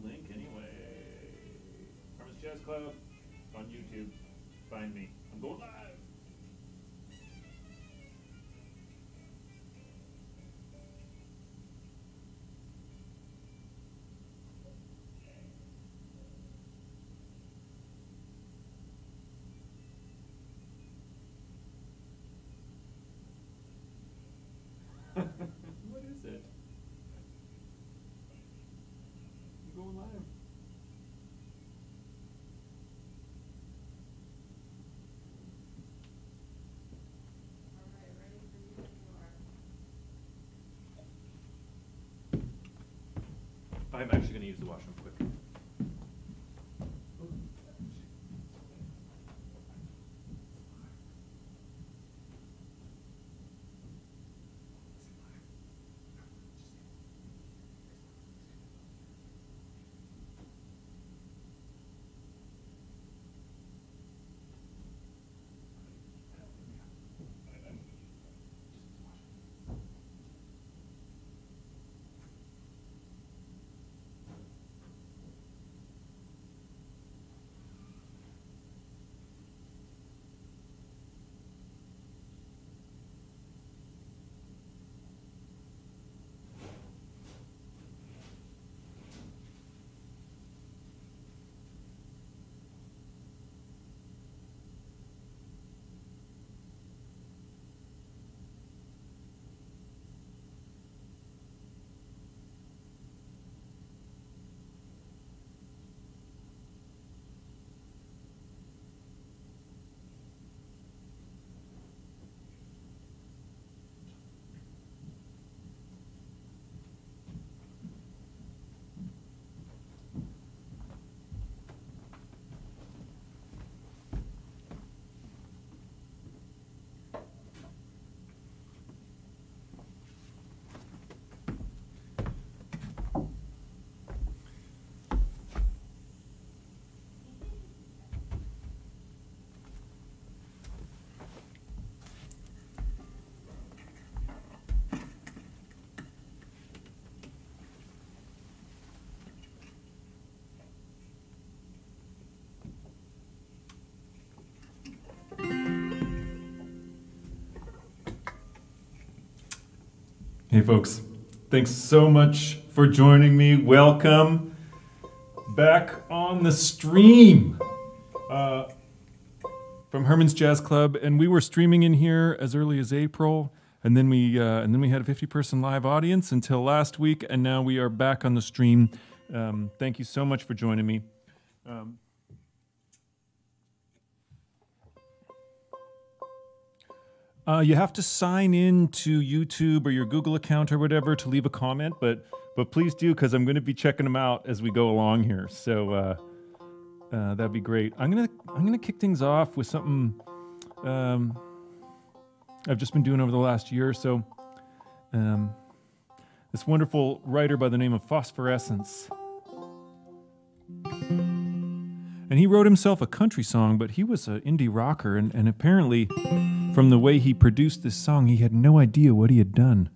the link anyway? Hermann's Jazz Club on YouTube. Find me. I'm going live. what is it? I'm going live. All right, ready for you when you are. I'm actually going to use the washroom quick. Hey, folks. Thanks so much for joining me. Welcome back on the stream uh, from Hermann's Jazz Club, and we were streaming in here as early as April, and then we uh, and then we had a 50-person live audience until last week, and now we are back on the stream. Um, thank you so much for joining me. Um, Uh, you have to sign in to YouTube or your Google account or whatever to leave a comment, but but please do because I'm going to be checking them out as we go along here. So uh, uh, that'd be great. I'm gonna I'm gonna kick things off with something um, I've just been doing over the last year or so. Um, this wonderful writer by the name of Phosphorescent. And he wrote himself a country song, but he was an indie rocker, and, and apparently, from the way he produced this song, he had no idea what he had done.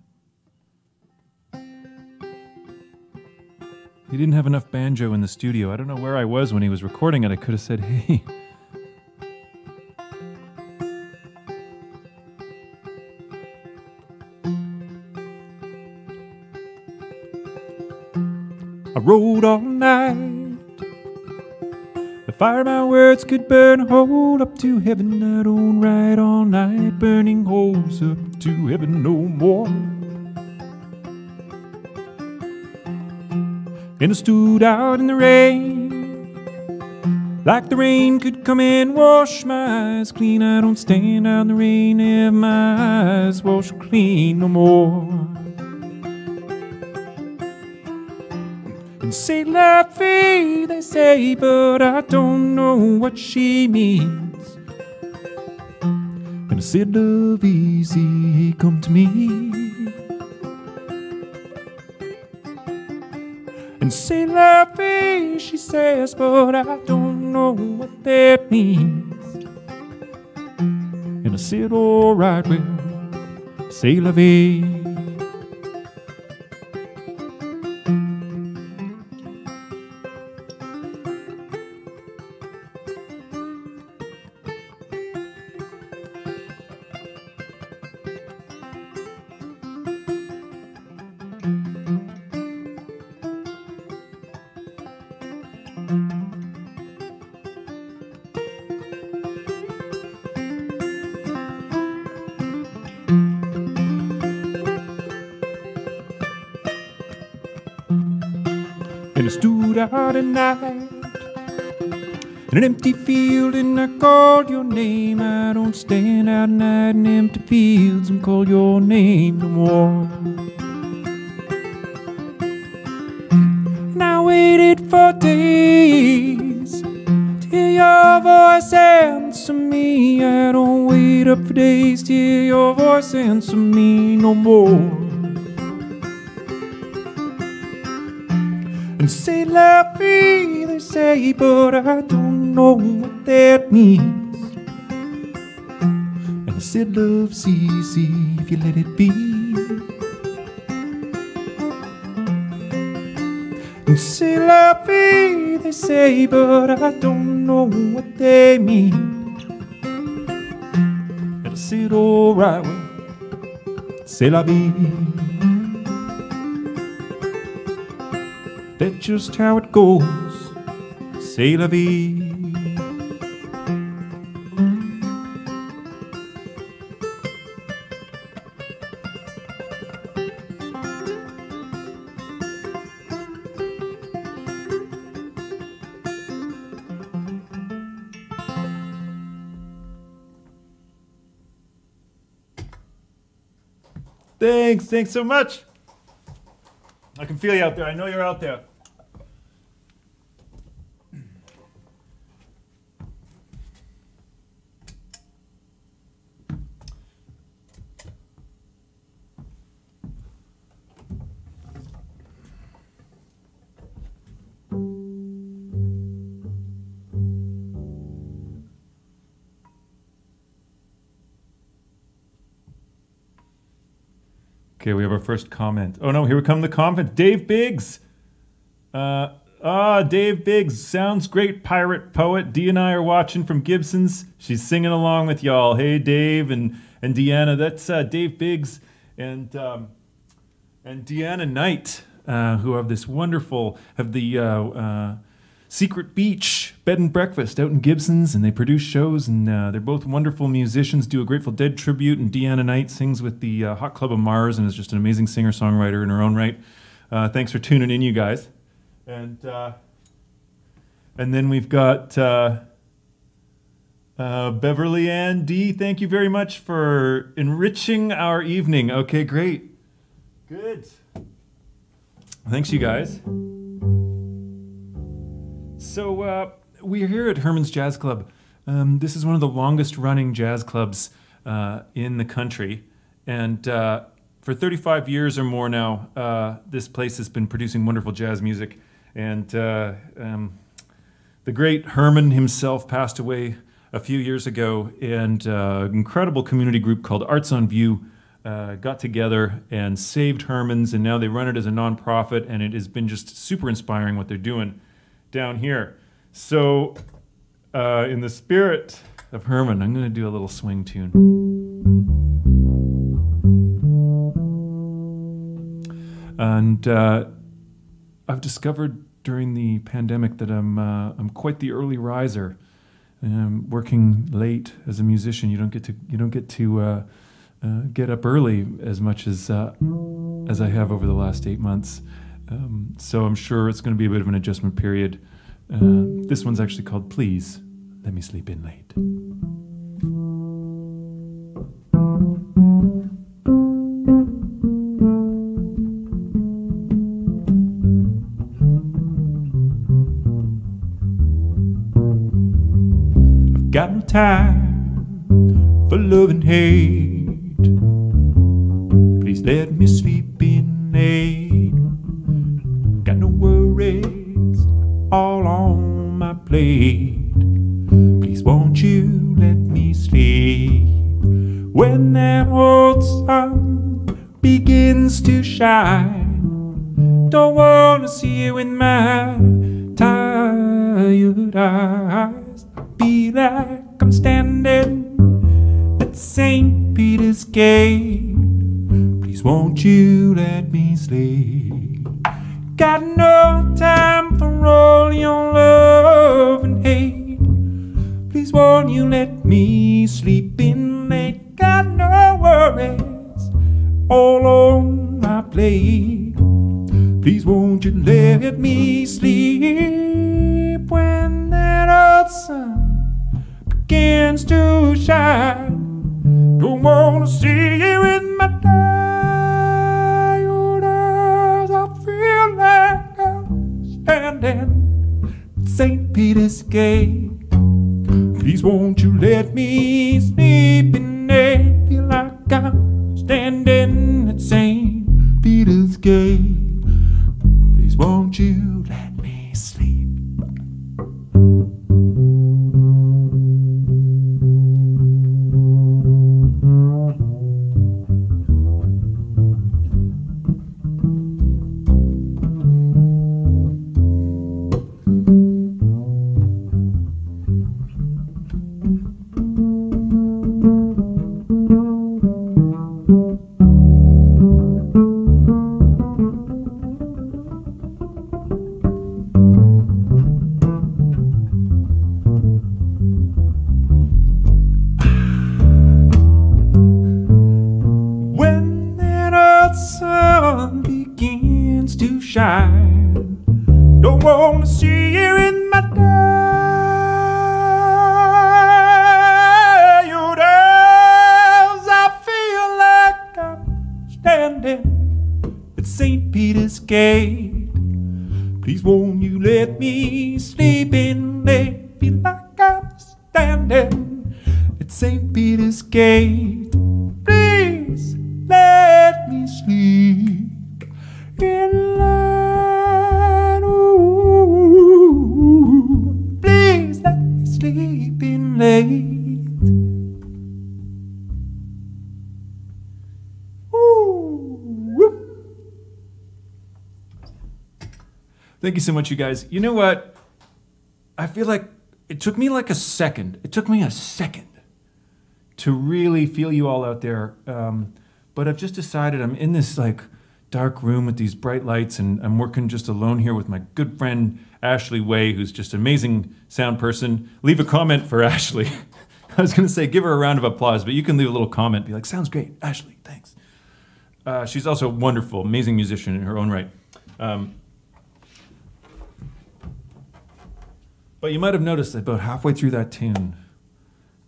He didn't have enough banjo in the studio. I don't know where I was when he was recording it. I could have said, hey. I rode all night. Fire my words could burn a hole up to heaven. I don't ride all night, burning holes up to heaven no more. And I stood out in the rain, like the rain could come and wash my eyes clean. I don't stand out in the rain, have my eyes washed clean no more. And say la they say, but I don't know what she means. And I said, love easy, come to me. And say la she says, but I don't know what that means. And I said, alright, well, say la. An empty field and I called your name. I don't stand out at night in empty fields and call your name no more. Love's easy if you let it be. And say la vie, they say, but I don't know what they mean. And I said, alright, well, c'est la vie. That's just how it goes. C'est la vie. Thanks, thanks so much. I can feel you out there. I know you're out there. Okay, we have our first comment. Oh no, here we come the comment. Dave Biggs. Uh, ah, Dave Biggs. Sounds great, pirate poet. Dee and I are watching from Gibson's. She's singing along with y'all. Hey, Dave and and Deanna. That's uh, Dave Biggs and um, and Deanna Knight, uh, who have this wonderful have the uh, uh, Secret Beach Bed and Breakfast out in Gibson's, and they produce shows, and uh, they're both wonderful musicians. Do a Grateful Dead tribute, and Deanna Knight sings with the uh, Hot Club of Mars, and is just an amazing singer songwriter in her own right. Uh, thanks for tuning in, you guys. And uh, and then we've got uh, uh, Beverly Ann D. Thank you very much for enriching our evening. Okay, great, good. Thanks, you guys. So uh, we're here at Hermann's Jazz Club. Um, this is one of the longest running jazz clubs uh, in the country, and uh, for 35 years or more now, uh, this place has been producing wonderful jazz music. And uh, um, the great Herman himself passed away a few years ago, and uh, an incredible community group called Arts on View uh, got together and saved Hermann's, and now they run it as a nonprofit, and it has been just super inspiring what they're doing down here. So, uh, in the spirit of Hermann, I'm going to do a little swing tune. And uh, I've discovered during the pandemic that I'm uh, I'm quite the early riser. Um, working late as a musician, you don't get to you don't get to uh, uh, get up early as much as uh, as I have over the last eight months. Um, so I'm sure it's going to be a bit of an adjustment period. Uh, this one's actually called "Please Let Me Sleep In Late." I've got no time for love and hate. Please let me sleep in late. On Thank you so much, you guys. You know what? I feel like it took me like a second. It took me a second to really feel you all out there. Um, but I've just decided I'm in this like dark room with these bright lights, and I'm working just alone here with my good friend Ashley Way, who's just an amazing sound person. Leave a comment for Ashley. I was going to say give her a round of applause, but you can leave a little comment. Be like, sounds great, Ashley. Thanks. Uh, she's also a wonderful, amazing musician in her own right. Um, but you might have noticed that about halfway through that tune,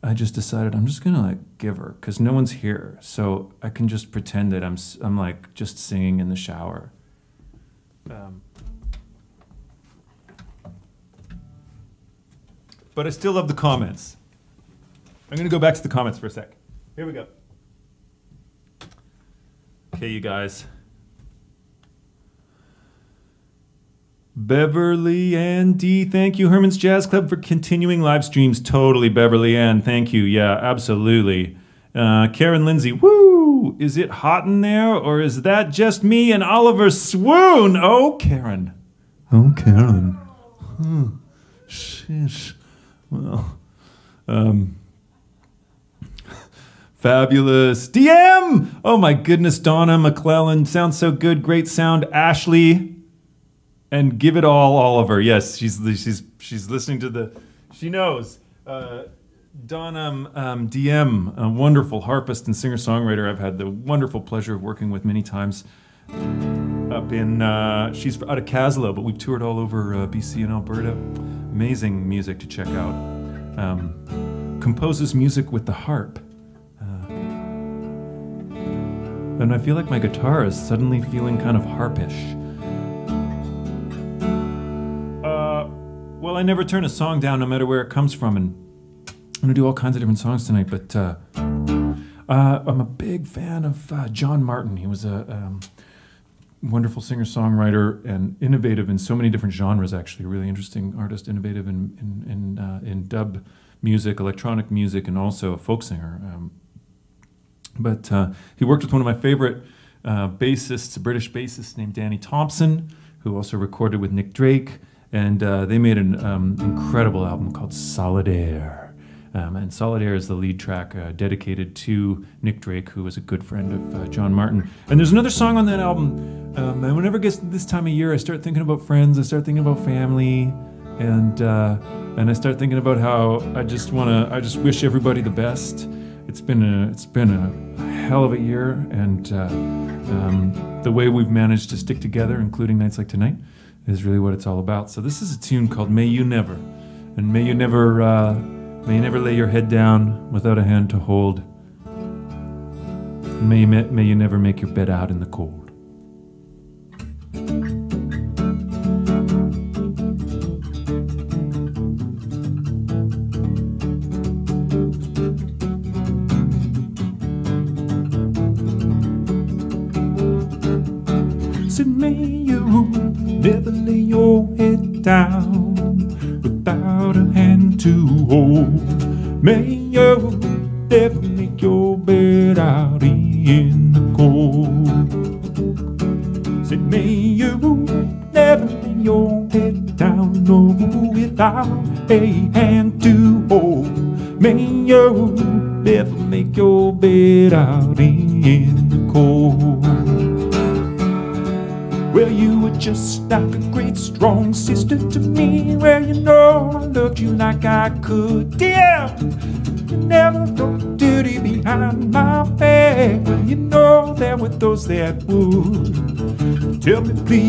I just decided I'm just gonna like give her because no one's here, so I can just pretend that I'm I'm like just singing in the shower. Um, but I still love the comments. I'm gonna go back to the comments for a sec. Here we go. Okay, you guys. Beverly Ann D, thank you. Hermann's Jazz Club for continuing live streams. Totally, Beverly Ann. Thank you. Yeah, absolutely. Uh, Karen Lindsay, woo! Is it hot in there, or is that just me and Oliver swoon? Oh, Karen. Oh, Karen. Hmm. Sheesh. Well, um, fabulous. DM! Oh my goodness, Donna McClellan. Sounds so good. Great sound. Ashley. And give it all, Oliver. Yes, she's she's she's listening to the. She knows. Uh, Donna um, DM, a wonderful harpist and singer songwriter. I've had the wonderful pleasure of working with many times. Up in, uh, she's out of Kaslo, but we've toured all over uh, BC and Alberta. Amazing music to check out. Um, composes music with the harp. Uh, and I feel like my guitar is suddenly feeling kind of harpish. Well, I never turn a song down, no matter where it comes from, and I'm gonna do all kinds of different songs tonight. But uh, uh, I'm a big fan of uh, John Martyn. He was a um, wonderful singer songwriter and innovative in so many different genres. Actually, a really interesting artist, innovative in in in, uh, in dub music, electronic music, and also a folk singer. Um, but uh, he worked with one of my favorite uh, bassists, a British bassist named Danny Thompson, who also recorded with Nick Drake, and uh, they made an um, incredible album called Solid Air. Um, and Solid Air is the lead track uh, dedicated to Nick Drake, who was a good friend of uh, John Martyn. And there's another song on that album. Um, and whenever it gets this time of year, I start thinking about friends, I start thinking about family, and uh, and I start thinking about how I just want to, I just wish everybody the best. It's been a, it's been a hell of a year, and uh, um, the way we've managed to stick together, including nights like tonight, is really what it's all about. So this is a tune called "May You Never," and may you never, uh, may you never lay your head down without a hand to hold. May may you never make your bed out in the cold. Bed out in the cold. Well, you were just like a great strong sister to me. Well, you know I loved you like I could. Yeah, you never thought dirty behind my back. Well, you know there were those that would. Tell me, please,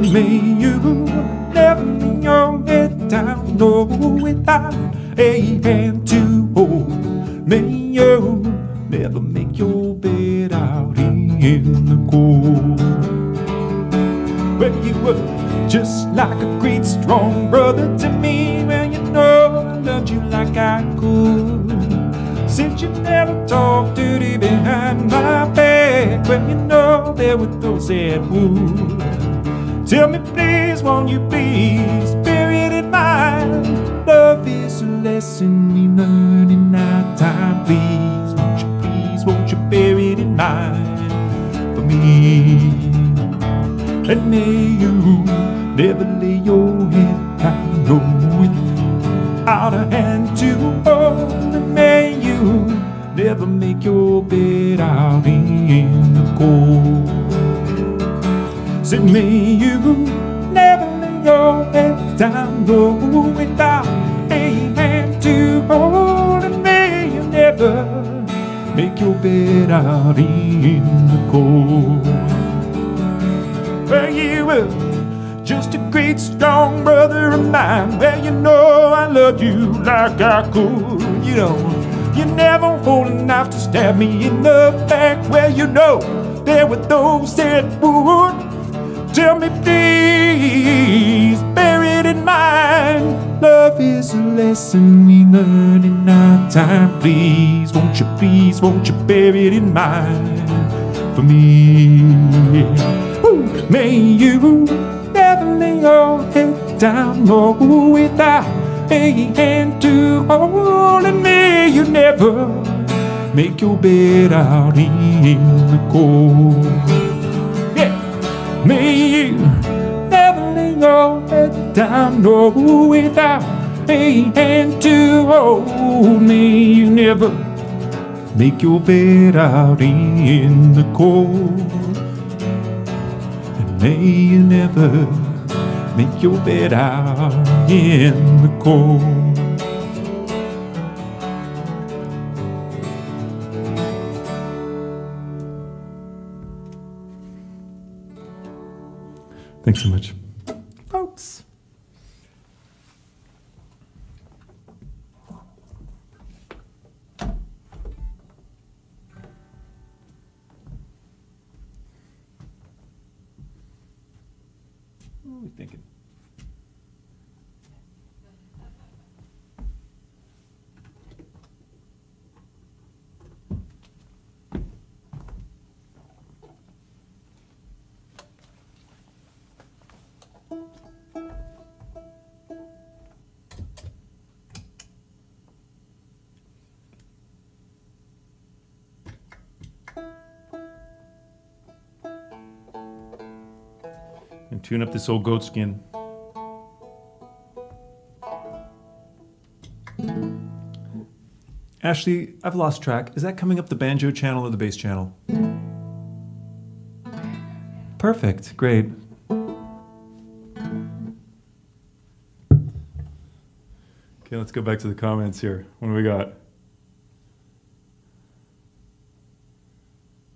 May you never your head down, no, without a hand to hold. May you never make your bed out in the cold. Well, you were just like a great strong brother to me. Well, you know I loved you like I could. Since you never talked dirty behind my back, well, you know there were those that would. Tell me, please, won't you it in mind? Love is a lesson we learn in our time. Please, won't you, please, won't you bear it in mind for me? And may you never lay your head down, no, without a hand to hold. And may you never make your bed out in the cold. Said, may you never lay your head down, no, without a hand to hold. And may you never make your bed out in the cold. Well, you brother, just a great strong brother of mine. Well, you know I love you like I could. You know, you never hold knife to stab me in the back. Well, you know there were those that would. Tell me, please, bear it in mind. Love is a lesson we learn in our time. Please, won't you, please, won't you bear it in mind for me? Ooh, may you never lay your head down, no, without a hand to hold me. You never make your bed out in the cold. You never your head down, no, without a hand to hold me. You never make your bed out in the cold. And may you never make your bed out in the cold. Thanks so much. Folks. Tune up this old goat skin. Ashley, I've lost track. Is that coming up the banjo channel or the bass channel? Perfect. Great. Okay, let's go back to the comments here. What do we got?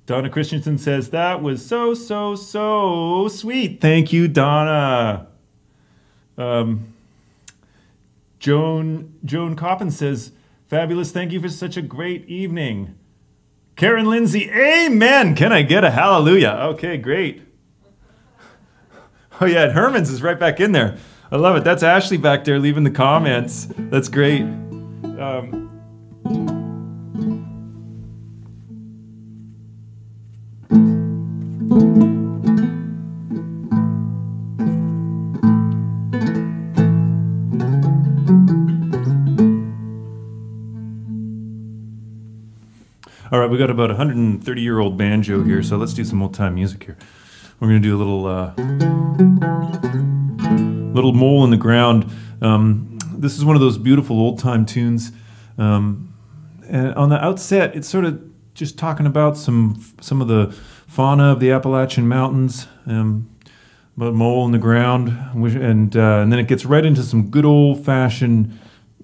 Donna Christensen says, That was so, so, so sweet. Thank you, Donna. Um, Joan, Joan Coppin says, Fabulous. Thank you for such a great evening. Karen Lindsay, Amen. Can I get a hallelujah? Okay, great. Oh, yeah, Hermann's is right back in there. I love it. That's Ashley back there leaving the comments. That's great. Um, we got about a 130 year old banjo here, so let's do some old time music here. We're gonna do a little uh, little mole in the ground. Um, this is one of those beautiful old time tunes. Um, and on the outset, it's sort of just talking about some some of the fauna of the Appalachian Mountains. Um, about mole in the ground, and uh, and then it gets right into some good old fashioned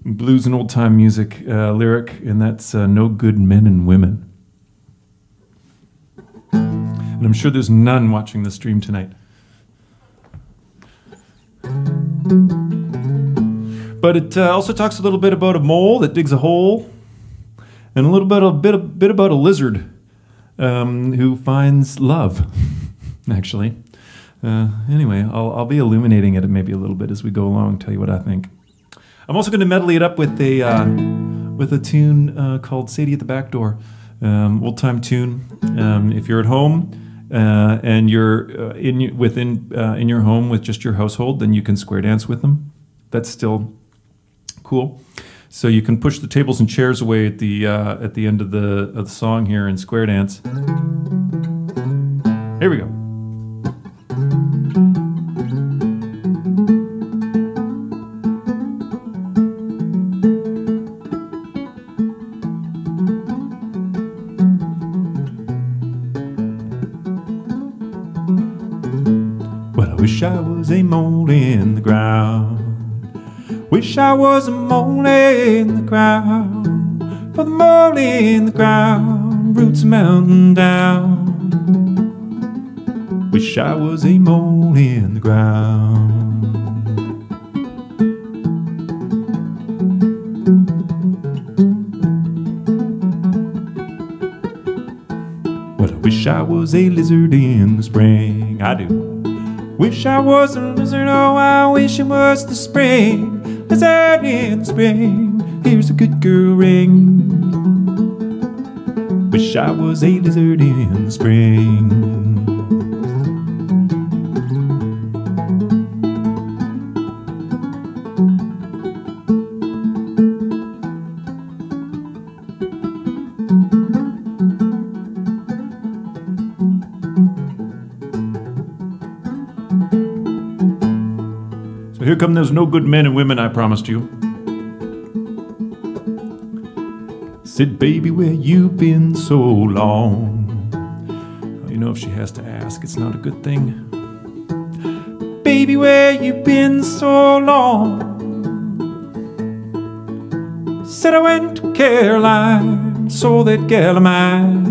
blues and old time music uh, lyric, and that's uh, "No Good Men and Women." And I'm sure there's none watching the stream tonight. But it uh, also talks a little bit about a mole that digs a hole, and a little bit a bit a bit about a lizard um, who finds love. Actually, uh, anyway, I'll I'll be illuminating it maybe a little bit as we go along. Tell you what I think. I'm also going to medley it up with a uh, with a tune uh, called "Sadie at the Back Door," um, old time tune. Um, if you're at home uh, and you're uh, in within uh, in your home with just your household, then you can square dance with them. That's still cool. So you can push the tables and chairs away at the uh, at the end of the of the song here and square dance. Here we go. Wish I was a mole in the ground. Wish I was a mole in the ground. For the mole in the ground roots a mountain down. Wish I was a mole in the ground. Well, I wish I was a lizard in the spring. I do. Wish I was a lizard, oh, I wish it was the spring. Lizard in the spring, here's a good girl ring. Wish I was a lizard in the spring. Here come those no good men and women I promised you. Said, baby, where you been so long? You know, if she has to ask, it's not a good thing. Baby, where you been so long? Said I went to Caroline, saw that gal of mine.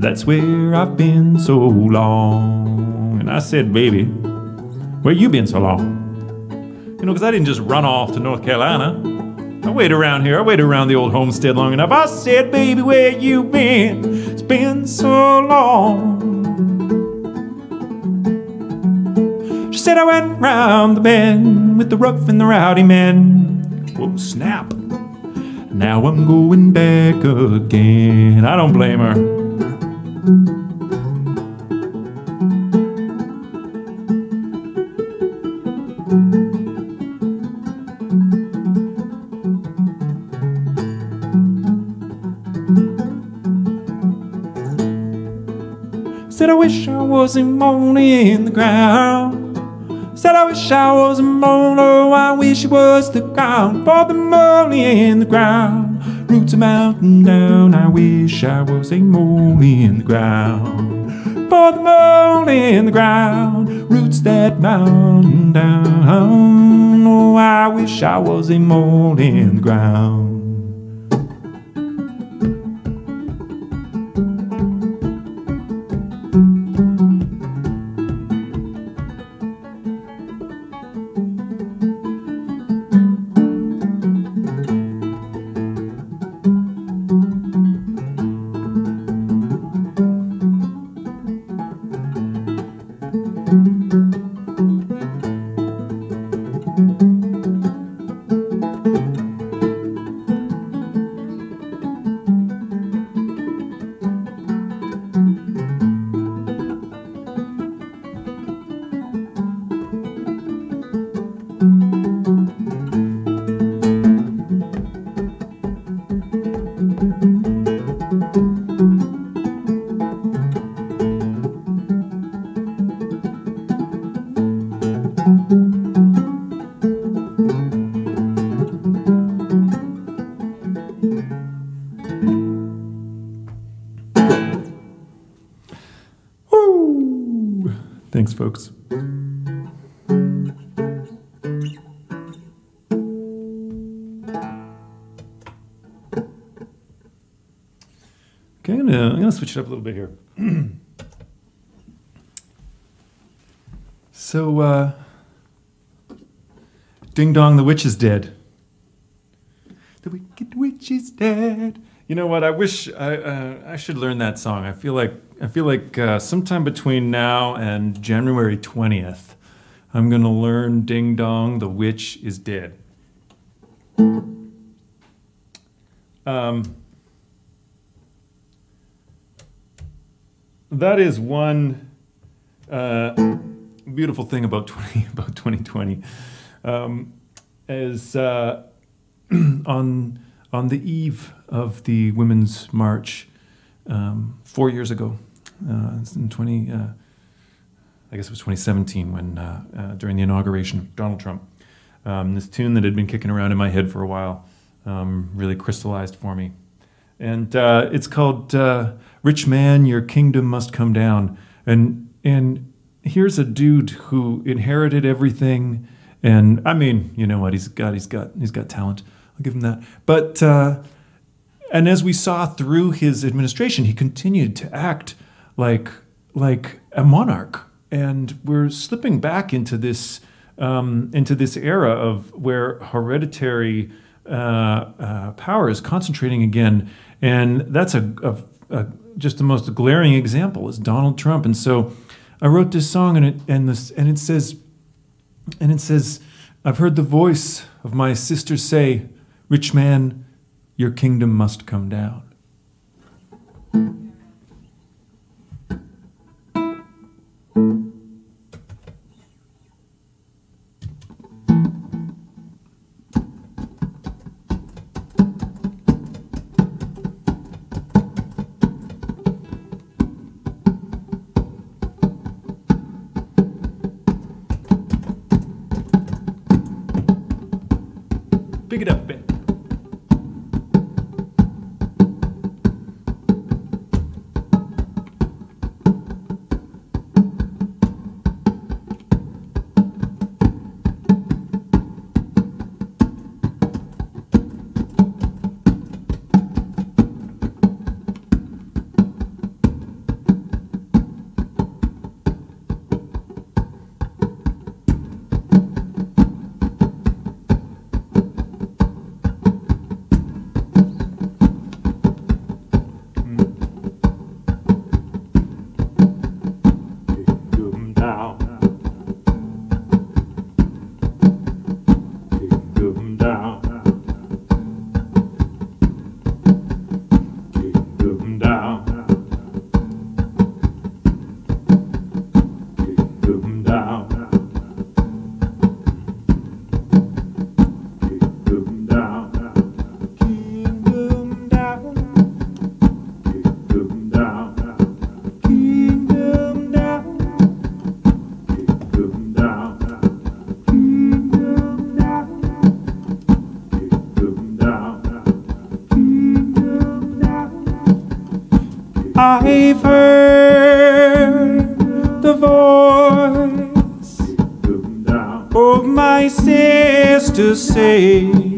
That's where I've been so long. And I said, baby, where you been so long? You know, because I didn't just run off to North Carolina. I waited around here. I waited around the old homestead long enough. I said, baby, where you been? It's been so long. She said I went round the bend with the rough and the rowdy men. Whoa, snap. Now I'm going back again. I don't blame her. Wish I was a mole in the ground. Said I wish I was a mole, oh I wish it was the ground. For the mole in the ground, roots a mountain down. I wish I was a mole in the ground. For the mole in the ground, roots that mountain down. Oh, I wish I was a mole in the ground. Up a little bit here. so, uh, Ding Dong, the witch is dead. The wicked witch is dead. You know what? I wish I uh, I should learn that song. I feel like I feel like uh, sometime between now and January twentieth, I'm gonna learn "Ding Dong, the Witch is Dead." Um, that is one uh, beautiful thing about twenty about 2020. Um, is uh, on on the eve of the Women's March um, four years ago, uh, in 20, uh, I guess it was 2017 when uh, uh, during the inauguration of Donald Trump, um, this tune that had been kicking around in my head for a while um, really crystallized for me, and uh, it's called uh, "Rich Man, Your Kingdom Must Come Down." And and here's a dude who inherited everything, and I mean, you know what? He's got he's got he's got talent. I'll give him that. But uh, and as we saw through his administration, he continued to act like like a monarch, and we're slipping back into this. Um, into this era of where hereditary uh, uh, power is concentrating again. And that's a, a, a, just the most glaring example is Donald Trump. And so I wrote this song and it, and this, and it says, and it says, I've heard the voice of my sister say, Rich man, your kingdom must come down. say.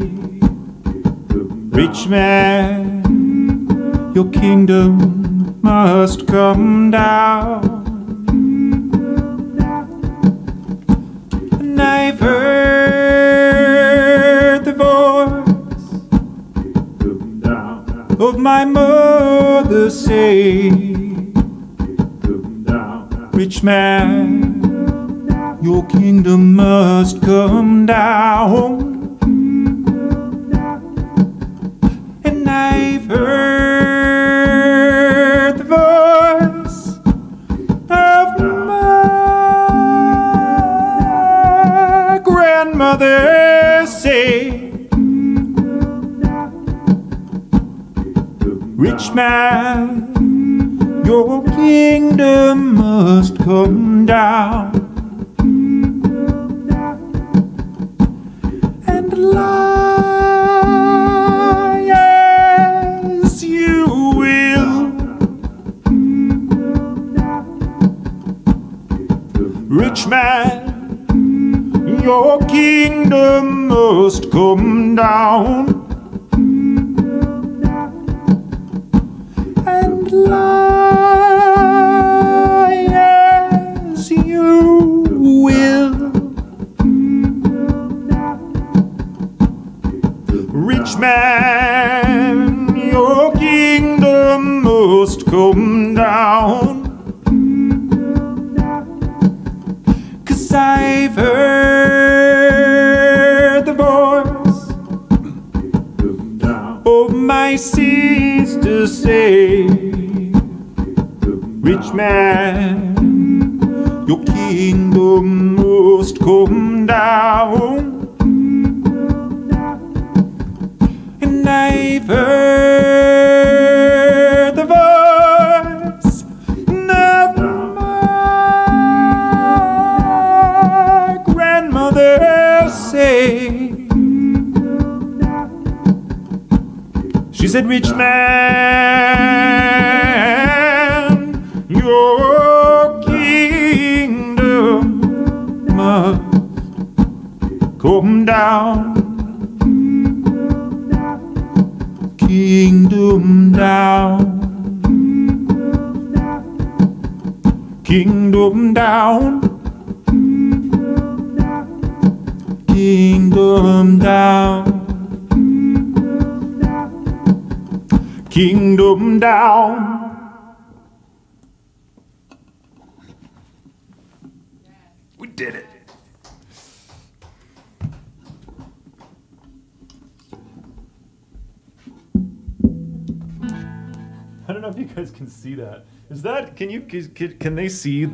Can, can they see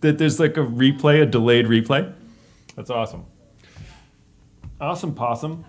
that there's like a replay, a delayed replay? That's awesome. Awesome possum.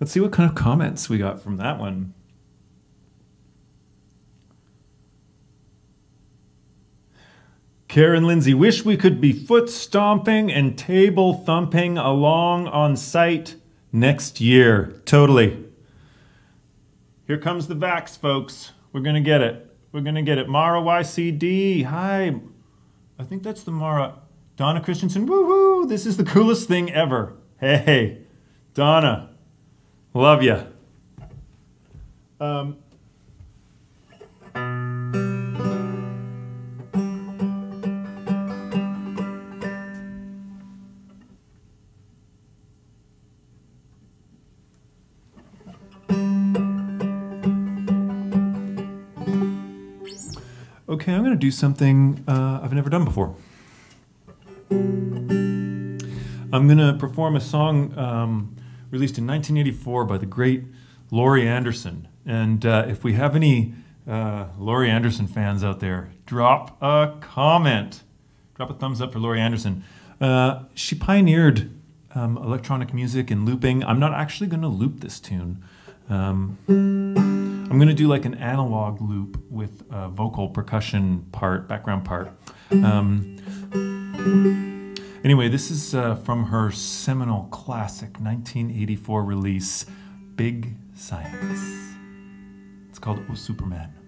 Let's see what kind of comments we got from that one. Karen Lindsay, wish we could be foot stomping and table thumping along on site next year. Totally. Here comes the vax, folks. We're going to get it. We're going to get it. Mara YCD. Hi. I think that's the Mara. Donna Christensen. Woohoo. This is the coolest thing ever. Hey. Donna, love you. Um, okay, I'm going to do something uh, I've never done before. I'm going to perform a song um, released in 1984 by the great Laurie Anderson. And uh, if we have any uh, Laurie Anderson fans out there, drop a comment. Drop a thumbs up for Laurie Anderson. Uh, she pioneered um, electronic music and looping. I'm not actually going to loop this tune. Um, I'm going to do like an analog loop with a vocal percussion part, background part. Um, Anyway, this is uh, from her seminal classic 1984 release, Big Science. It's called Oh Superman.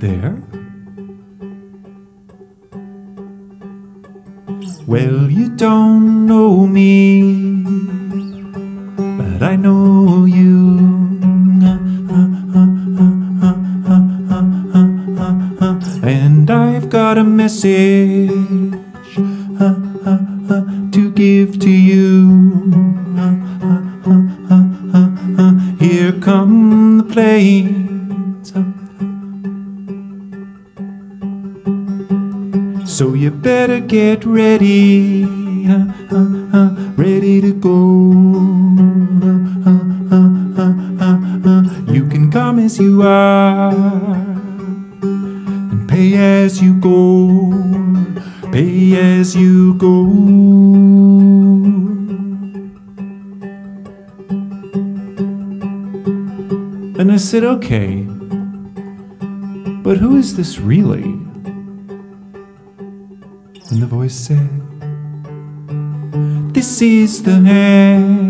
There? Well, you don't know me, but I know you. And I've got a message get ready, ready to go. You can come as you are and pay as you go, pay as you go. And I said, okay, but who is this really? And the voice said, This is the hand,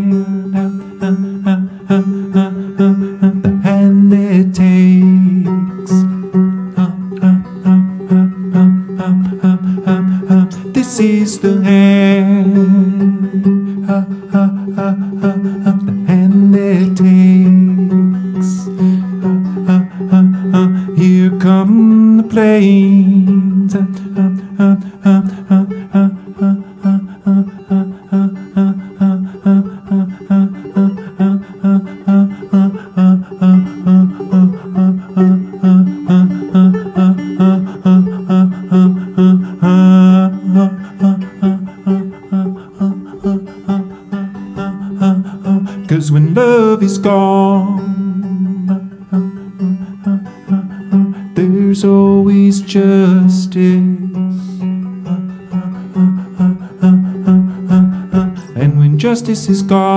is gone,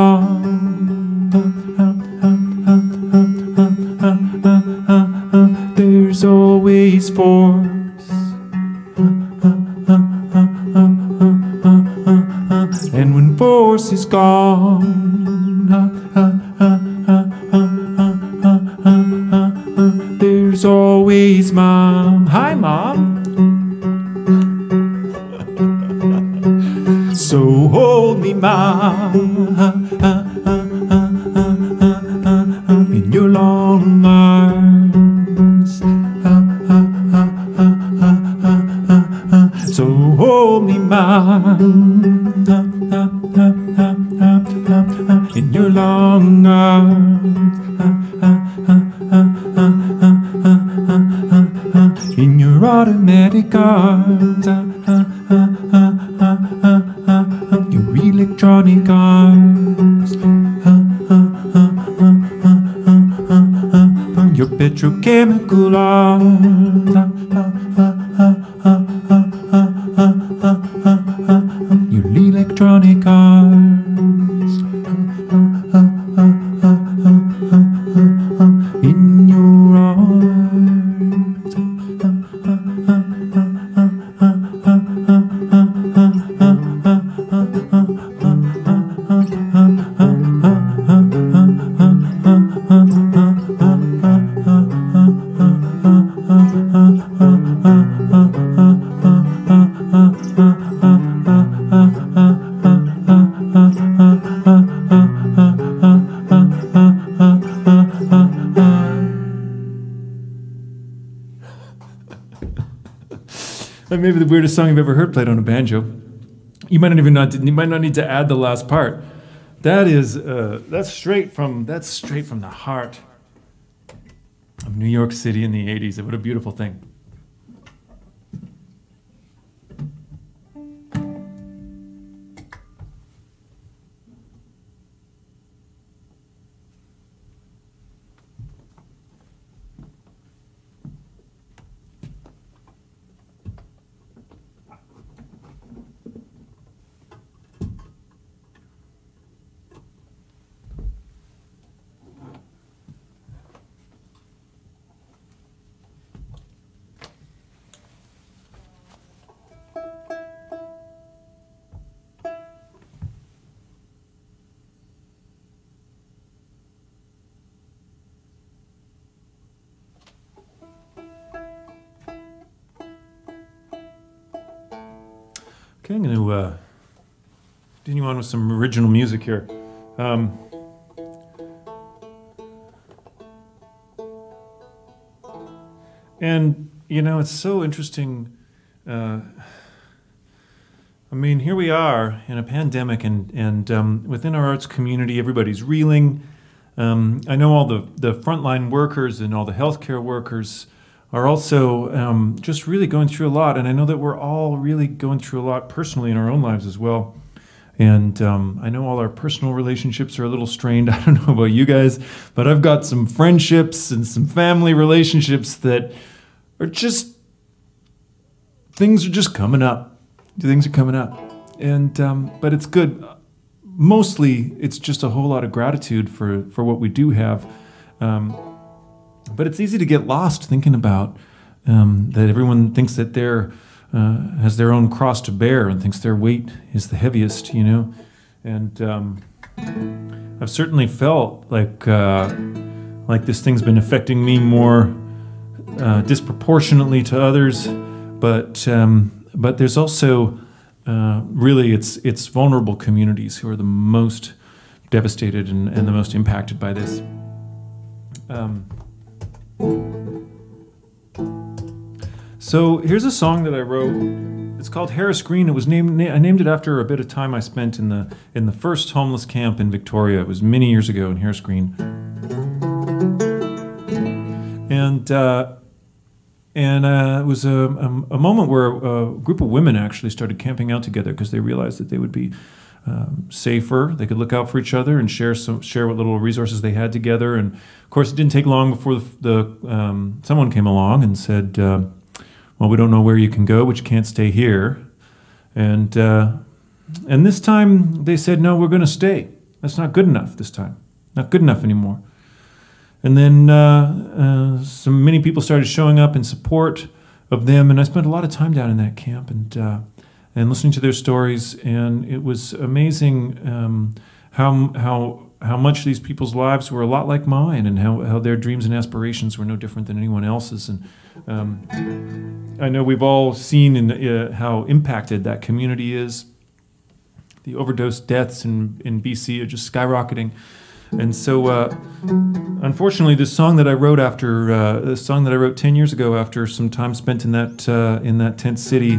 That may be the weirdest song you've ever heard played on a banjo. You might not even not you might not need to add the last part. That is uh, that's straight from that's straight from the heart of New York City in the '80s. What a beautiful thing. I'm going to uh, continue on with some original music here. Um, and, you know, it's so interesting. Uh, I mean, here we are in a pandemic, and, and um, within our arts community, everybody's reeling. Um, I know all the, the frontline workers and all the healthcare workers are also um, just really going through a lot. And I know that we're all really going through a lot personally in our own lives as well. And um, I know all our personal relationships are a little strained. I don't know about you guys, but I've got some friendships and some family relationships that are just, things are just coming up. Things are coming up. And, um, but it's good. Mostly, it's just a whole lot of gratitude for, for what we do have. Um, but it's easy to get lost thinking about um, that everyone thinks that they're uh, has their own cross to bear and thinks their weight is the heaviest, you know. And um, I've certainly felt like uh, like this thing's been affecting me more uh, disproportionately to others, but um, but there's also uh, really it's it's vulnerable communities who are the most devastated and, and the most impacted by this. Um, so here's a song that I wrote. It's called Harris Green. It was named. I named it after a bit of time I spent in the in the first homeless camp in Victoria. It was many years ago in Harris Green. And uh, and uh, it was a, a, a, moment where a group of women actually started camping out together because they realized that they would be um, safer. They could look out for each other and share some share what little resources they had together. And of course, it didn't take long before the, the um, someone came along and said, uh, "Well, we don't know where you can go, but you can't stay here." And uh, and this time they said, "No, we're going to stay. That's not good enough. This time, not good enough anymore." And then uh, uh many people started showing up in support of them, and I spent a lot of time down in that camp and uh, and listening to their stories, and it was amazing um, how how how much these people's lives were a lot like mine, and how, how their dreams and aspirations were no different than anyone else's. And um, I know we've all seen in, uh, how impacted that community is. The overdose deaths in, in BC are just skyrocketing. And so, uh, unfortunately, this song that I wrote after uh, the song that I wrote ten years ago, after some time spent in that uh, in that tent city,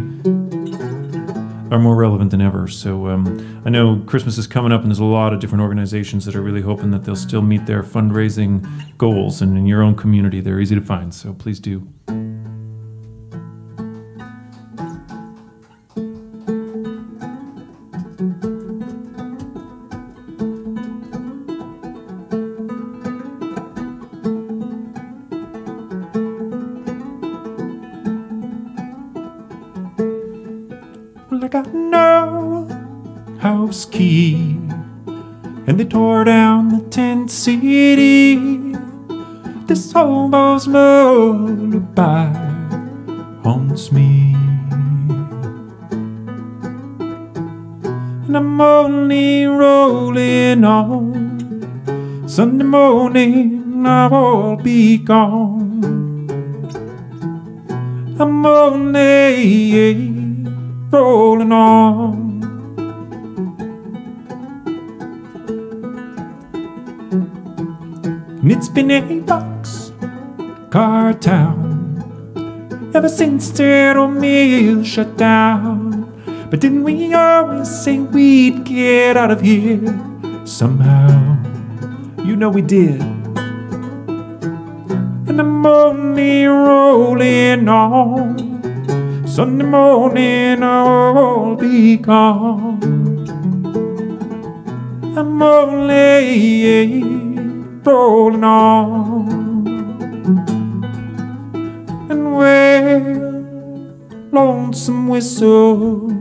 are more relevant than ever. So um, I know Christmas is coming up, and there's a lot of different organizations that are really hoping that they'll still meet their fundraising goals. And in your own community, they're easy to find. So please do. Lullaby haunts me. And I'm only rolling on. Sunday morning, I'll all be gone. I'm only rolling on. And it's been a boxcar town ever since Turtle Mill shut down. But didn't we always say we'd get out of here somehow? You know we did. And I'm only rolling on. Sunday morning I'll be gone. I'm only rolling on. And where lonesome whistle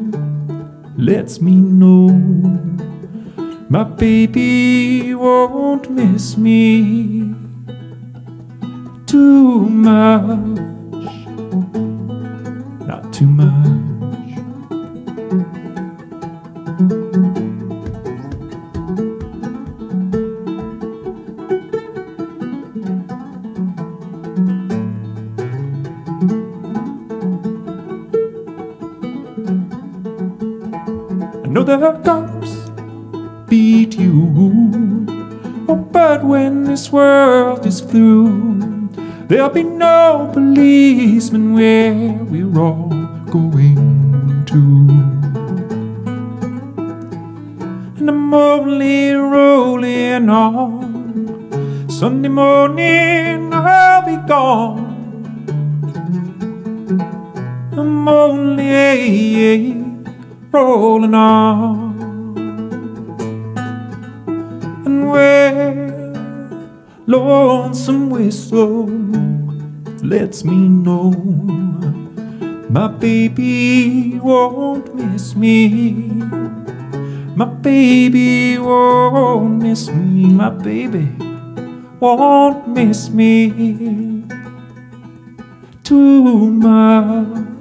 lets me know my baby won't miss me too much, not too much. Will the cops beat you? Oh, but when this world is through, there'll be no policeman where we're all going to. And I'm only rolling on. Sunday morning, I'll be gone. I'm only rolling on. And where lonesome whistle lets me know my baby won't miss me. My baby won't miss me. My baby won't miss me too much.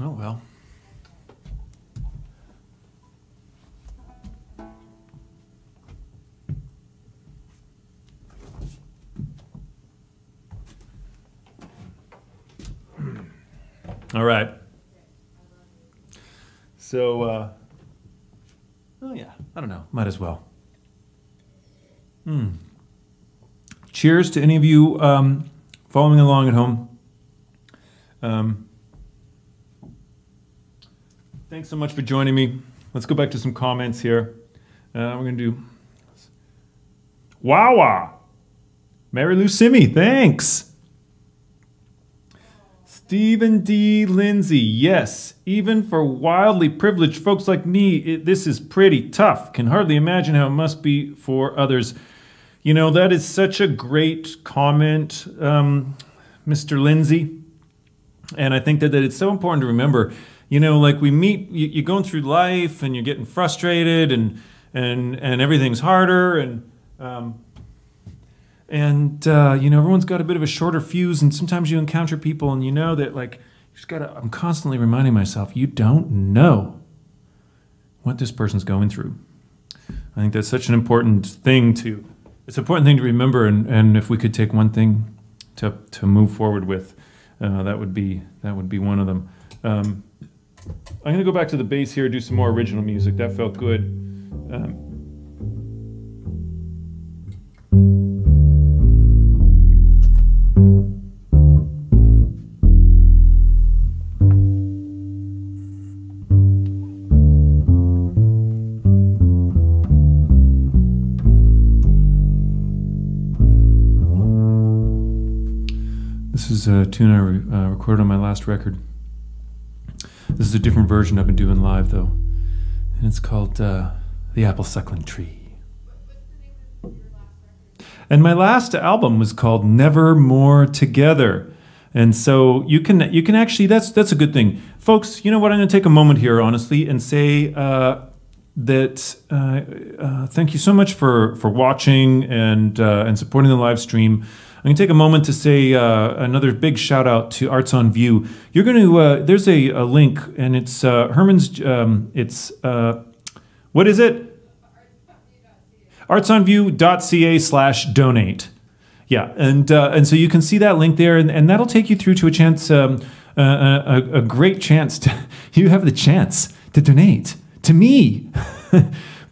Oh well. All right. So, uh, oh yeah, I don't know. Might as well. Hmm. Cheers to any of you um, following along at home. Um, thanks so much for joining me. Let's go back to some comments here. Uh, we're going to do Wawa. Mary Lou Simi, thanks. Stephen D. Lindsay, yes, even for wildly privileged folks like me, it, this is pretty tough. Can hardly imagine how it must be for others. You know, that is such a great comment, um, Mr. Lindsay. And I think that, that it's so important to remember, you know, like we meet, you, you're going through life and you're getting frustrated and, and, and everything's harder and, um, and uh, you know everyone's got a bit of a shorter fuse and sometimes you encounter people and you know that like you just gotta i'm constantly reminding myself you don't know what this person's going through. I think that's such an important thing to it's an important thing to remember and, and if we could take one thing to, to move forward with uh, that would be that would be one of them. Um, i'm going to go back to the bass here and do some more original music that felt good um, This is a tune I re- uh, recorded on my last record. This is a different version I've been doing live, though. And it's called uh, The Apple Suckling Tree. And my last album was called Never More Together. And so you can you can actually that's that's a good thing, folks. You know what? I'm going to take a moment here, honestly, and say uh, that uh, uh, thank you so much for for watching and uh, and supporting the live stream. I'm going to take a moment to say uh, another big shout out to Arts on View. You're going to uh, there's a, a link and it's uh, Hermann's. Um, it's uh, what is it? artsonview.ca slash donate. Yeah, and uh, and so you can see that link there, and, and that'll take you through to a chance, um, a, a great chance to you have the chance to donate to me,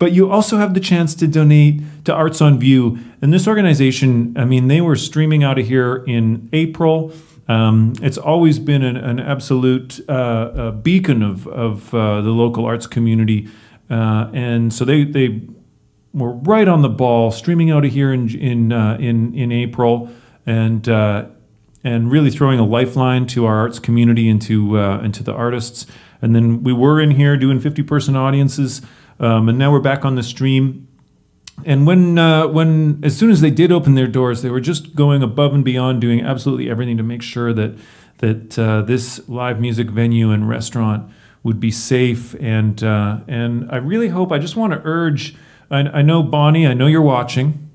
but you also have the chance to donate to Arts on View. And this organization, I mean, they were streaming out of here in April. Um, it's always been an, an absolute uh, beacon of of uh, the local arts community, uh, and so they they were right on the ball, streaming out of here in in uh, in in April, and uh, and really throwing a lifeline to our arts community and to uh, and to the artists. And then we were in here doing fifty person audiences, um, and now we're back on the stream. And when uh, when as soon as they did open their doors, they were just going above and beyond, doing absolutely everything to make sure that that uh, this live music venue and restaurant would be safe. And uh, and I really hope. I just want to urge. I, I know Bonnie. I know you're watching.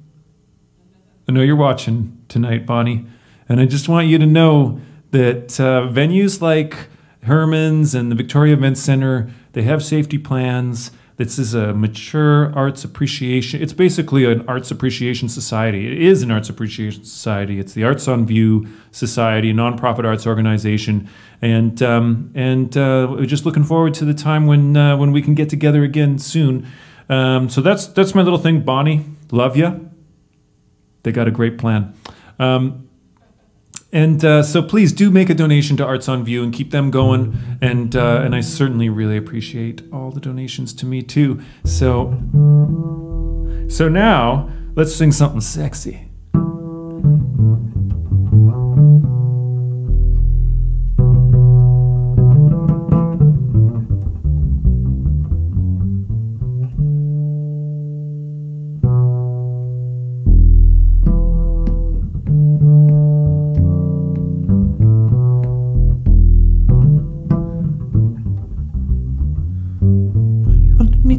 I know you're watching tonight, Bonnie. And I just want you to know that uh, venues like Hermann's and the Victoria Event Center, they have safety plans. This is a mature arts appreciation. It's basically an arts appreciation society. It is an arts appreciation society. It's the Arts on View Society, a nonprofit arts organization, and um, and uh, we're just looking forward to the time when uh, when we can get together again soon. Um, so that's that's my little thing, Bonnie. Love you. They got a great plan. Um, and uh, so please do make a donation to Arts on View and keep them going. And uh, and I certainly really appreciate all the donations to me too. So so now let's sing something sexy.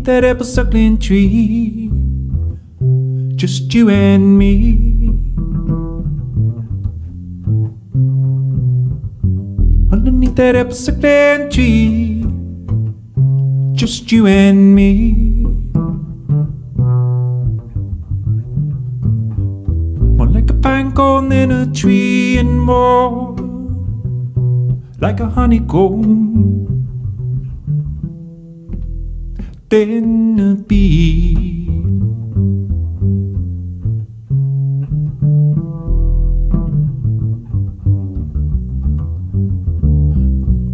That apple suckling tree, just you and me. Underneath that apple suckling tree, just you and me. More like a pine cone than a tree, and more like a honeycomb bee.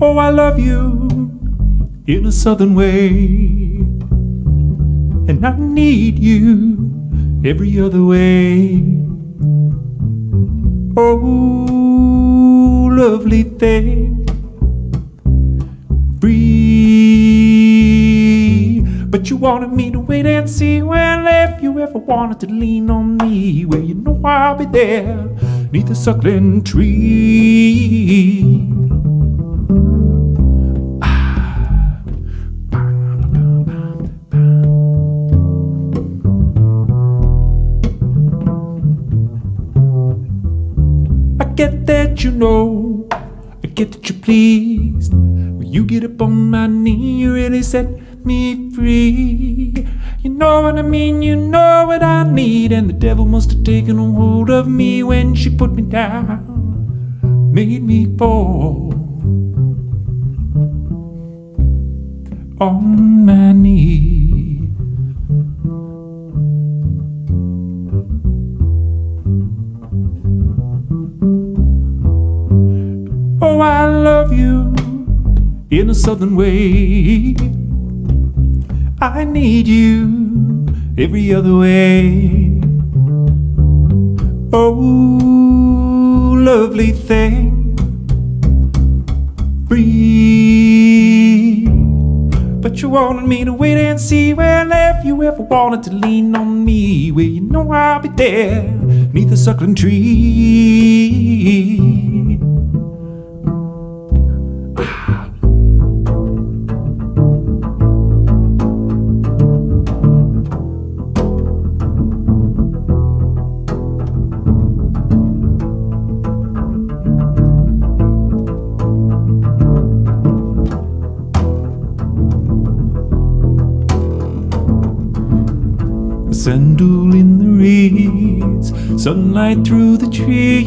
Oh, I love you in a southern way, and I need you every other way. Oh, lovely thing, wanted me to wait and see. Well, if you ever wanted to lean on me, well, you know I'll be there, neath the suckling tree. I get that you know, I get that you're pleased. When you get up on my knee, you really me free. You know what I mean, you know what I need. And the devil must have taken hold of me when she put me down, made me fall on my knee. Oh, I love you in a southern way. I need you every other way. Oh, lovely thing, free. But you wanted me to wait and see. Well, if you ever wanted to lean on me, well, you know I'll be there, neath the suckling tree. Sunlight through the trees.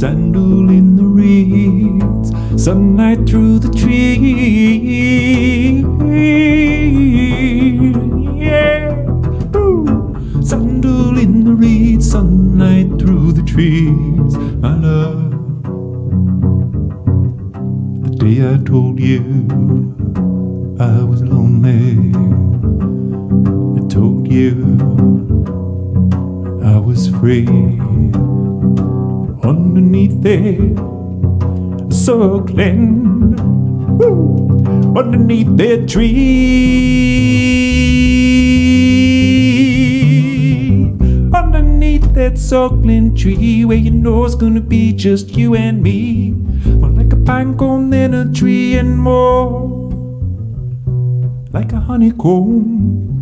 Sandal in the reeds, sunlight through the trees. Circling, woo, underneath that tree. Underneath that circling tree, where you know it's gonna be just you and me. More like a pine cone than a tree, and more like a honeycomb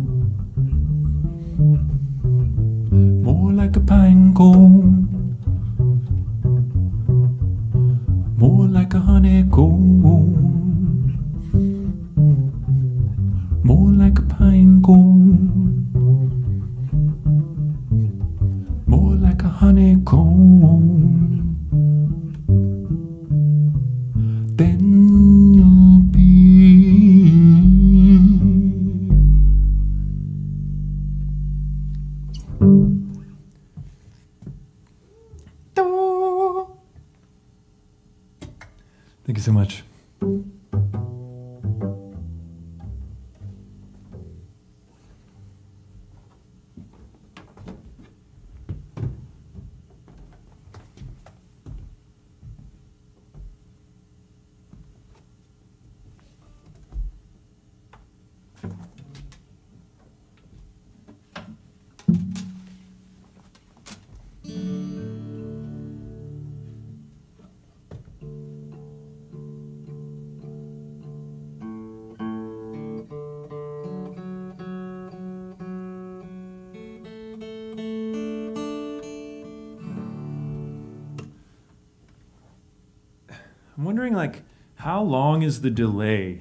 I'm wondering, like, how long is the delay?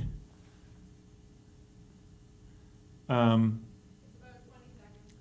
Um,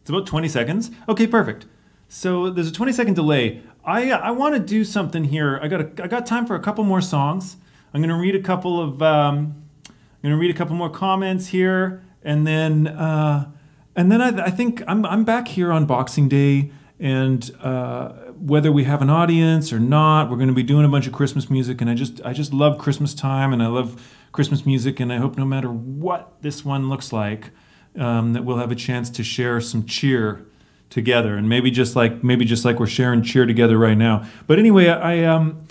it's about 20 seconds. Okay, perfect. So there's a 20 second delay. I I want to do something here. I got a, I got time for a couple more songs. I'm gonna read a couple of um, I'm gonna read a couple more comments here, and then uh, and then I, I think I'm I'm back here on Boxing Day, and uh, whether we have an audience or not, we're gonna be doing a bunch of Christmas music, and I just I just love Christmas time, and I love Christmas music, and I hope no matter what this one looks like, um, that we'll have a chance to share some cheer together, and maybe just like maybe just like we're sharing cheer together right now. But anyway, I um.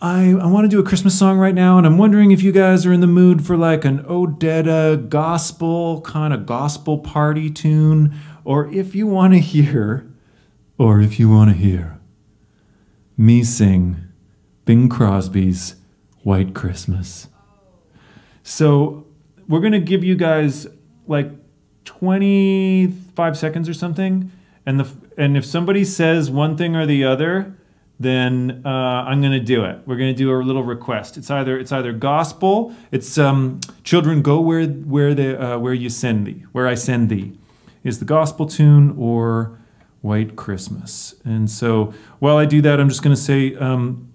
I, I want to do a Christmas song right now, and I'm wondering if you guys are in the mood for like an Odetta gospel kind of gospel party tune, or if you want to hear, or if you want to hear me sing Bing Crosby's White Christmas. So we're gonna give you guys like 25 seconds or something, and the and if somebody says one thing or the other, then uh, I'm going to do it. We're going to do a little request. It's either it's either gospel. It's um, children go where where they uh, where you send thee, where I send thee, is the gospel tune or White Christmas. And so while I do that, I'm just going to say um,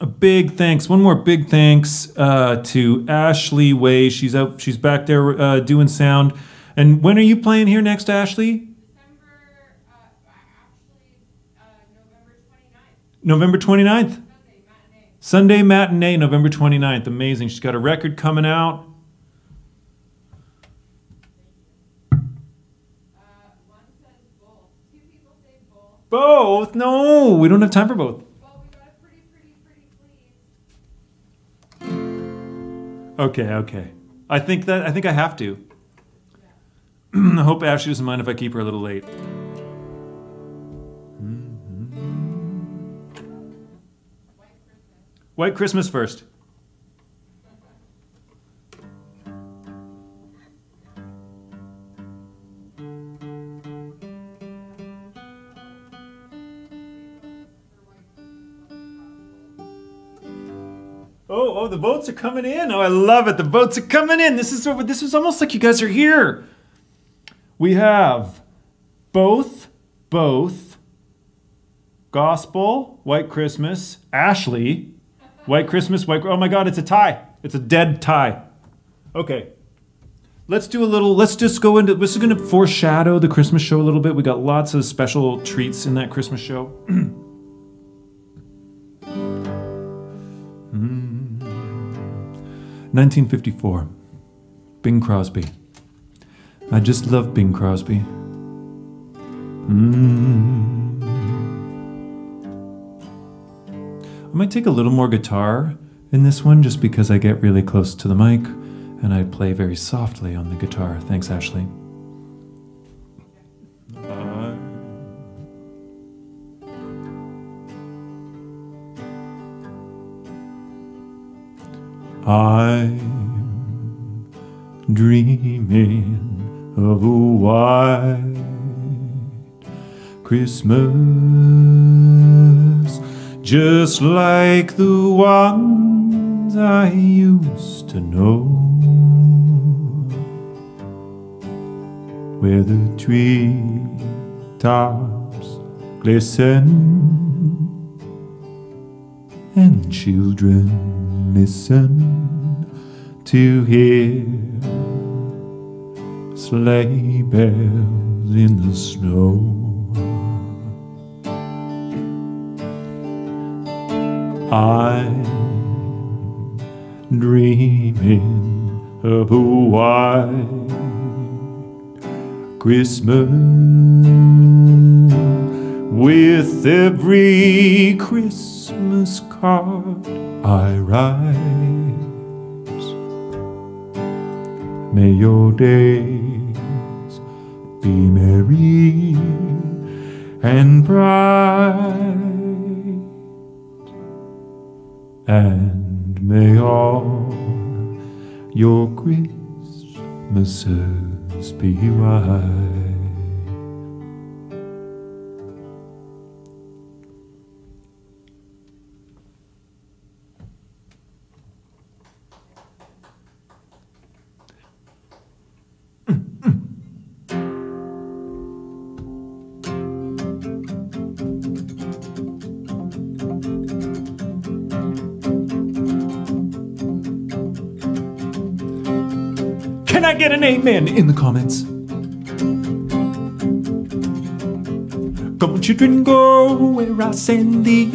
a big thanks. One more big thanks uh, to Ashley Way. She's out. She's back there uh, doing sound. And when are you playing here next, Ashley? December, uh, actually, uh, November November 29th, 29th. Sunday, matinee. Sunday matinee, November 29th. Amazing. She's got a record coming out. Both. No, we don't have time for both. Well, we got a pretty, pretty, pretty please. Okay, okay. I think that I think I have to. I hope Ashley doesn't mind if I keep her a little late. Mm-hmm. White Christmas. White Christmas first. The votes are coming in. Oh, I love it. The votes are coming in. This is over. This is almost like you guys are here. We have both, both, gospel, white Christmas, Ashley, white Christmas, white. Oh my God, it's a tie. It's a dead tie. Okay. Let's do a little, let's just go into, this is going to foreshadow the Christmas show a little bit. We got lots of special treats in that Christmas show. 1954. Bing Crosby. I just love Bing Crosby. Mm. I might take a little more guitar in this one just because I get really close to the mic and I play very softly on the guitar. Thanks, Ashley. I'm dreaming of a white Christmas, just like the ones I used to know, where the tree tops glisten and children listen to hear sleigh bells in the snow. I'm dreaming of a white Christmas with every Christmas card I rise. May your days be merry and bright, and may all your Christmases be white. In the comments? Come children, go where I send thee.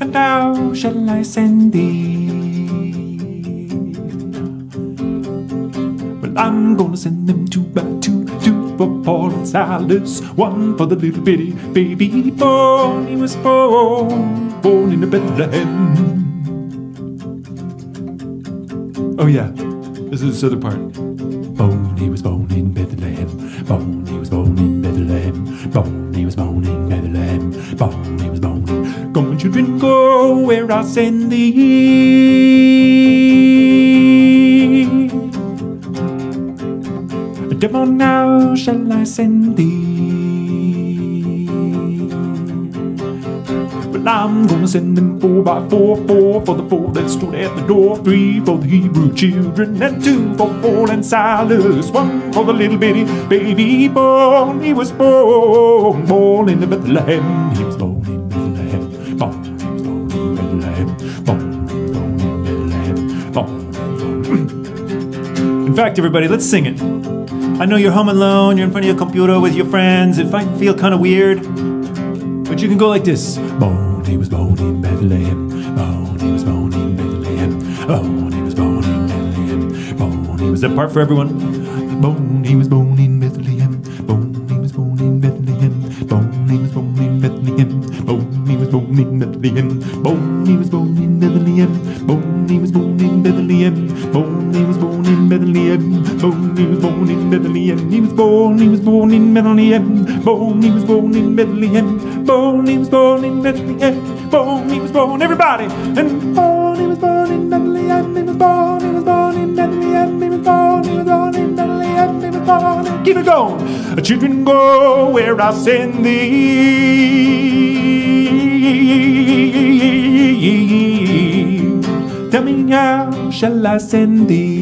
And how shall I send thee? Well, I'm gonna send them two by two, two for Paul and Silas, one for the little bitty baby born. He was born, born in the Bethlehem. Oh yeah, this is this other part. Bone, he was born in Bethlehem. Bone, he was born in Bethlehem. Bone, he was born in Bethlehem. Bone, he was born in. Come children, go where I send thee. Devil, now shall I send thee? Well, I'm gonna send them four by four, four for the four that stood at the door, three for the Hebrew children, and two for Paul and Silas, one for the little bitty baby born. He was born, born in Bethlehem. He was born in Bethlehem. Born, he was born in Bethlehem. Born, he was born in Bethlehem. Born. In fact, everybody, let's sing it. I know you're home alone, you're in front of your computer with your friends. It might feel kind of weird, but you can go like this. Born, he was born in Bethlehem. Born, he was born in Bethlehem. Born, he was that part for everyone. Born, he was born in Bethlehem. Born, he was born in Bethlehem. Born, he was born in Bethlehem. Born, he was born in Bethlehem. Born, he was born in Bethlehem. Born, he was born in Bethlehem. Born, he was born in Bethlehem. Born, he was born in Bethlehem. He was born, he was born in Bethlehem. Born, he was born in Bethlehem. Born, he was born in Bethlehem. Born, he was born, everybody. And born, He was born, he was born in Bethlehem. He was born, he was born in Bethlehem. He was born. Keep it going. Children, go where I send thee. Tell me how shall I send thee?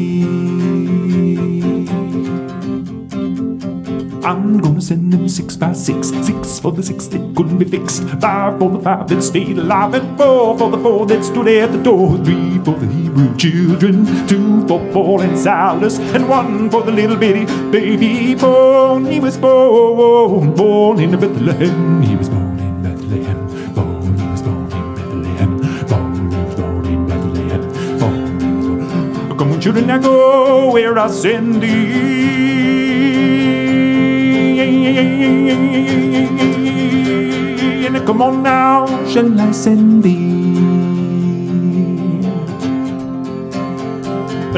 I'm gonna send them six by six. Six for the six that couldn't be fixed. Five for the five that stayed alive. And four for the four that stood at the door. Three for the Hebrew children. Two for Paul and Silas. And one for the little bitty baby born. He was born, born in Bethlehem. He was born in Bethlehem. Children, now go where I send thee. Come on now, shall I send thee?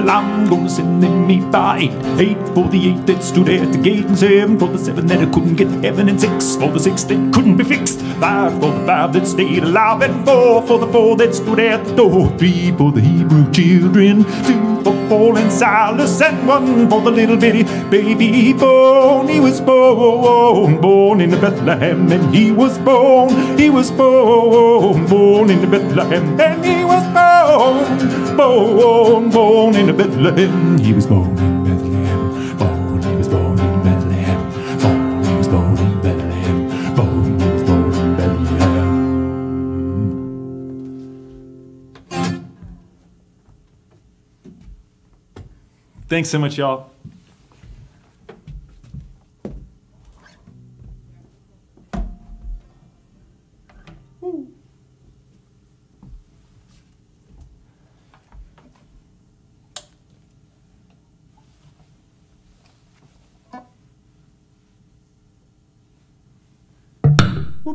I'm gonna send them eight by eight. Eight for the eight that stood at the gate, and seven for the seven that couldn't get heaven, and six for the six that couldn't be fixed. Five for the five that stayed alive, and four for the four that stood at the door. Three for the Hebrew children, two for Paul and Silas, and one for the little bitty baby born. He was born, born in Bethlehem, and he was born, he was born, born in Bethlehem, and he born, born, born in Bethlehem. He was born in Bethlehem, born, he was born in Bethlehem, born, he was born in Bethlehem, born, he was born in Bethlehem. Thanks so much, y'all.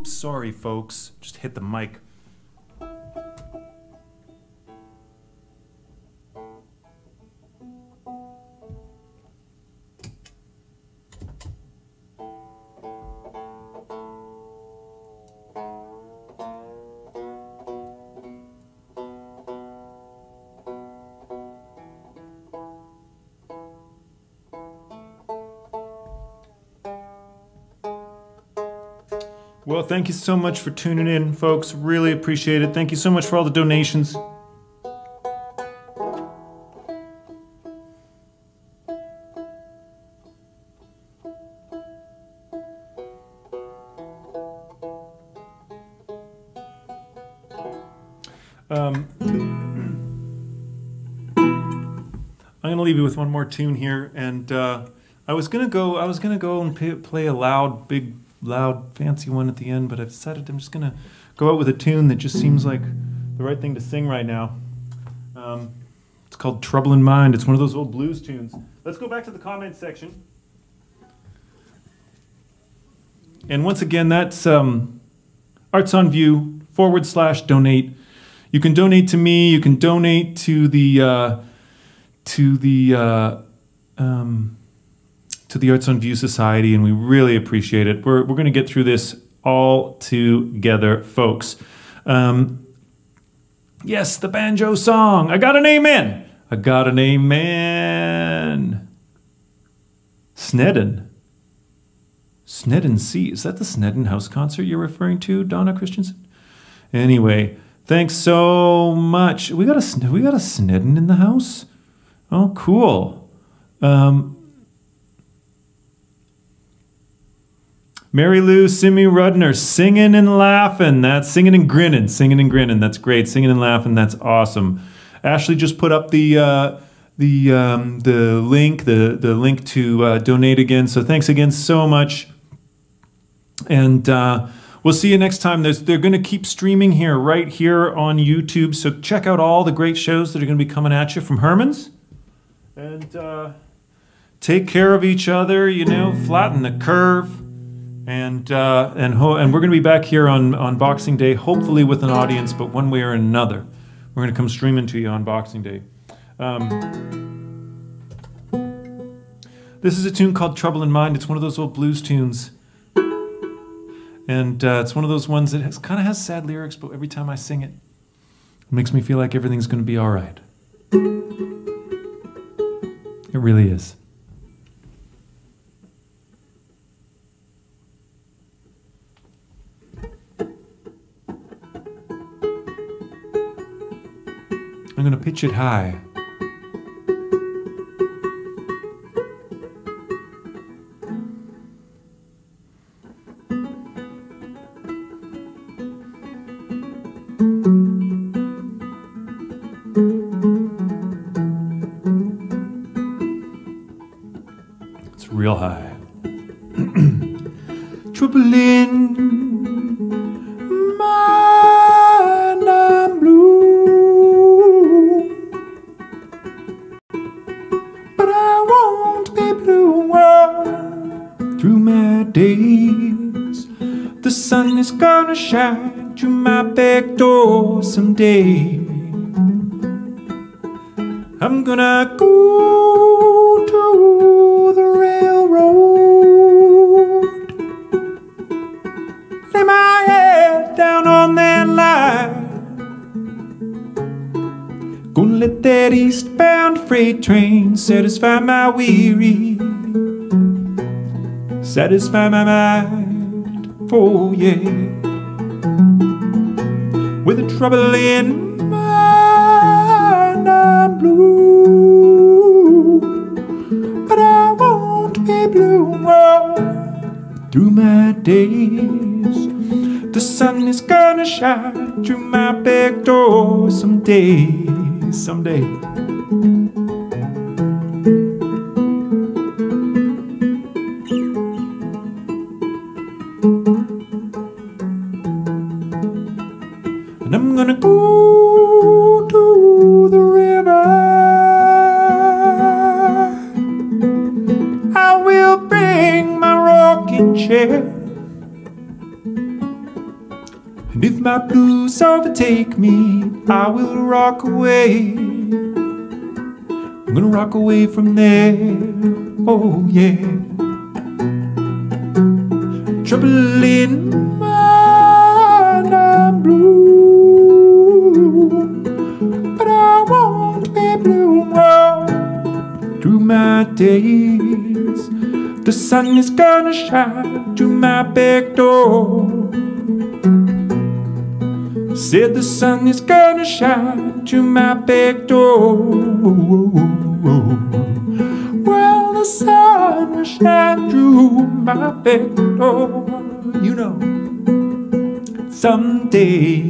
Oops, sorry, folks. Just hit the mic. Thank you so much for tuning in, folks. Really appreciate it. Thank you so much for all the donations. Um, I'm gonna leave you with one more tune here, and uh, I was gonna go. I was gonna go and play a loud, big, loud, fancy one at the end, but I've decided I'm just gonna go out with a tune that just seems like the right thing to sing right now. Um, it's called "Trouble in Mind." It's one of those old blues tunes. Let's go back to the comments section. And once again, that's um, Arts on View forward slash donate. You can donate to me. You can donate to the uh, to the uh, um, to the Arts on View Society, and we really appreciate it. We're we're going to get through this all together, folks. Um, yes, the banjo song. I got an amen. I got an amen. Snedden. Snedden C. Is that the Snedden House concert you're referring to, Donna Christensen? Anyway, thanks so much. We got a we got a Snedden in the house. Oh, cool. Um, Mary Lou Simi Rudner singing and laughing. That's singing and grinning, singing and grinning. That's great. Singing and laughing. That's awesome. Ashley just put up the uh, the um, the link the the link to uh, donate again. So thanks again so much. And uh, we'll see you next time. There's, they're going to keep streaming here, right here on YouTube. So check out all the great shows that are going to be coming at you from Hermann's. And uh, take care of each other, you know, flatten the curve. And, uh, and, ho- and we're going to be back here on, on Boxing Day, hopefully with an audience, but one way or another. We're going to come streaming to you on Boxing Day. Um, this is a tune called Trouble in Mind. It's one of those old blues tunes and uh, it's one of those ones that has, kind of has sad lyrics, but every time I sing it, it makes me feel like everything's going to be all right. It really is. Going to pitch it high. Satisfy my weary, satisfy my mind. Oh, yeah. With the trouble in mind, I'm blue. But I won't be blue all through my days. The sun is gonna shine through my back door someday, someday. And if my blues overtake me, I will rock away. I'm gonna rock away from there. Oh, yeah. Trouble in mind, I'm blue. But I won't be blue all through my days. The sun is gonna shine through my back door. Said the sun is gonna shine through my back door. Well, the sun will shine through my back door. You know, someday.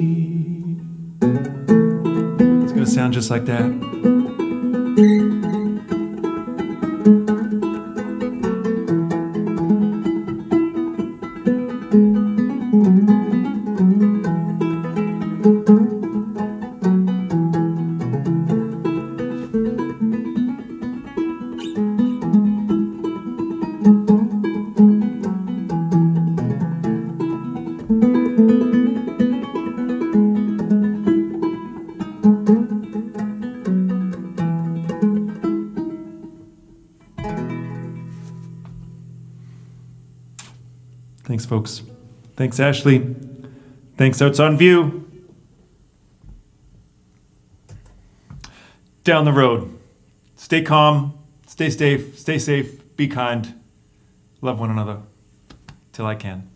It's gonna sound just like that. Thanks, Ashley. Thanks, Arts on View. Down the road. Stay calm, stay safe, stay safe, be kind, love one another. Till I can.